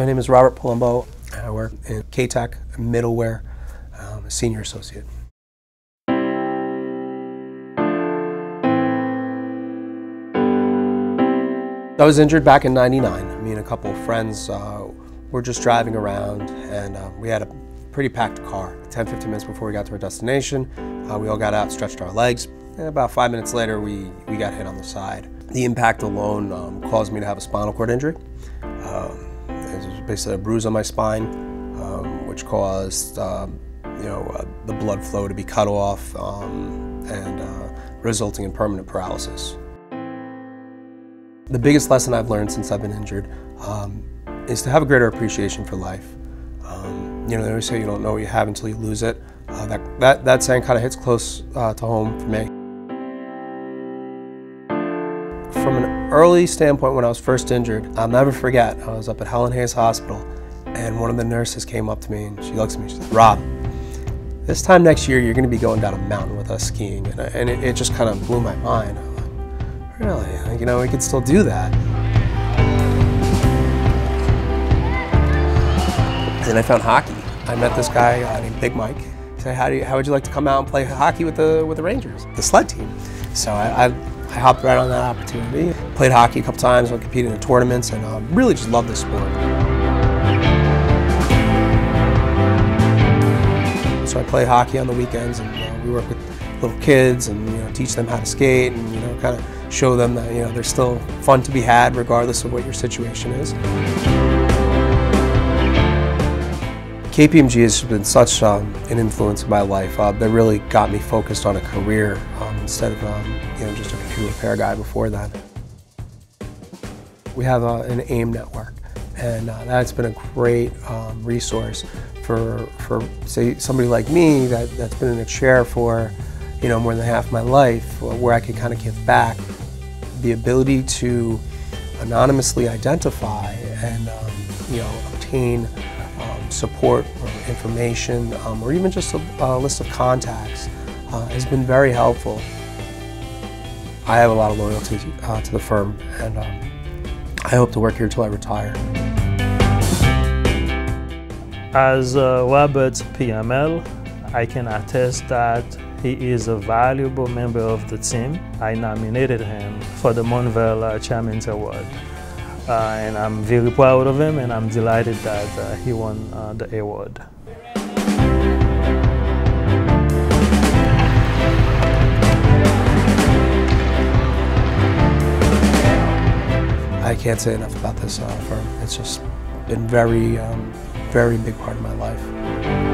My name is Robert Palumbo. I work in K-Tech middleware, um, a senior associate. I was injured back in 99. Me and a couple of friends uh, were just driving around and uh, we had a pretty packed car. 10, 15 minutes before we got to our destination, uh, we all got out, stretched our legs. And about five minutes later, we, we got hit on the side. The impact alone um, caused me to have a spinal cord injury. Um, basically a bruise on my spine, um, which caused um, you know uh, the blood flow to be cut off um, and uh, resulting in permanent paralysis. The biggest lesson I've learned since I've been injured um, is to have a greater appreciation for life. Um, you know, they always say you don't know what you have until you lose it. Uh, that, that, that saying kind of hits close uh, to home for me. From an early standpoint, when I was first injured, I'll never forget, I was up at Helen Hayes Hospital and one of the nurses came up to me and she looks at me she said, Rob, this time next year you're going to be going down a mountain with us skiing. And, I, and it, it just kind of blew my mind. Really? You know, we could still do that. And then I found hockey. I met this guy uh, named Big Mike. He said, how, do you, how would you like to come out and play hockey with the, with the Rangers, the sled team? So I, I, I hopped right on that opportunity. Played hockey a couple times, went competed in tournaments, and um, really just loved the sport. So I play hockey on the weekends, and you know, we work with little kids and you know teach them how to skate, and you know kind of show them that you know there's still fun to be had regardless of what your situation is. KPMG has been such um, an influence in my life. Uh, that really got me focused on a career um, instead of um, you know just a computer repair guy before that. We have uh, an AIM network, and uh, that's been a great um, resource for for say somebody like me that, that's been in a chair for you know more than half my life, where I can kind of give back the ability to anonymously identify and um, you know obtain support or information um, or even just a, a, list of contacts uh, has been very helpful. I have a lot of loyalty uh, to the firm and um, I hope to work here until I retire. As uh, Robert's PML, I can attest that he is a valuable member of the team. I nominated him for the Monvel uh, Chairman's Award. Uh, and I'm very proud of him and I'm delighted that uh, he won uh, the award. I can't say enough about this uh, firm. It's just been very, um, very big part of my life.